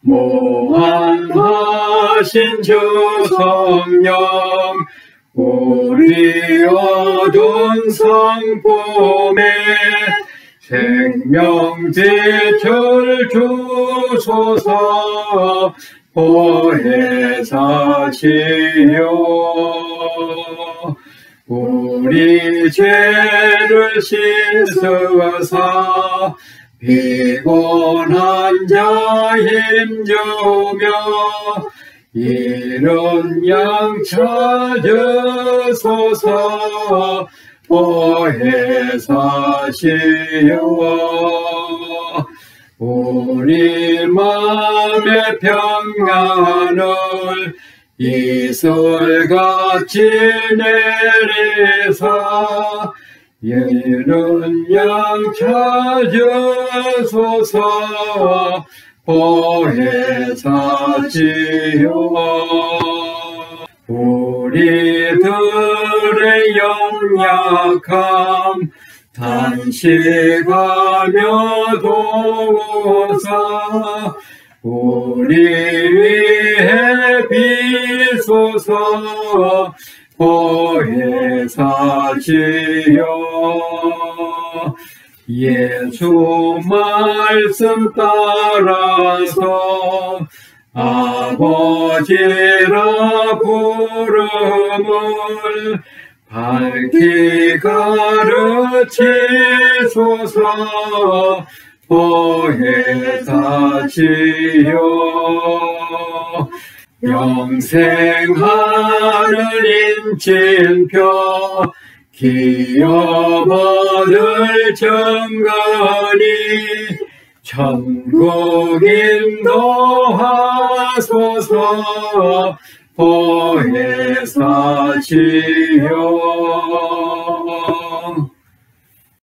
무한하신 주 성령 우리 어두운 성품에 생명 지출 주소서 보혜사시요 우리 죄를 씻으사 피곤한 자 힘주며 이른 양 찾으소서 보혜사시여 우리 마음의 평안을 이슬같이 내리사 이른 양 찾으소서 보혜사지요 우리들의 연약함 단식하며 도우사. 우리 위해 비소서 보혜사지요 예수 말씀 따라서 아버지라 부름을 밝히 가르치소서. 보혜사지요 영생 하늘 인친표 기업 얻을 정거니 천국 인도하소서 보혜사지요